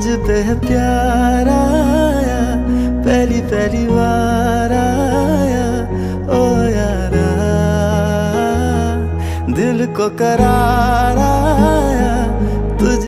तुझते है प्यार आया पहली पहली बार आया ओ यारा। दिल को करारा